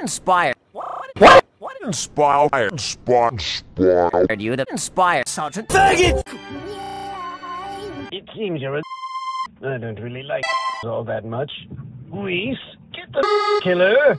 inspired? What? What? What inspired? Inspired. Inspired. you to inspire Sergeant? It seems you're a. I don't really like all that much. Reese, get the killer.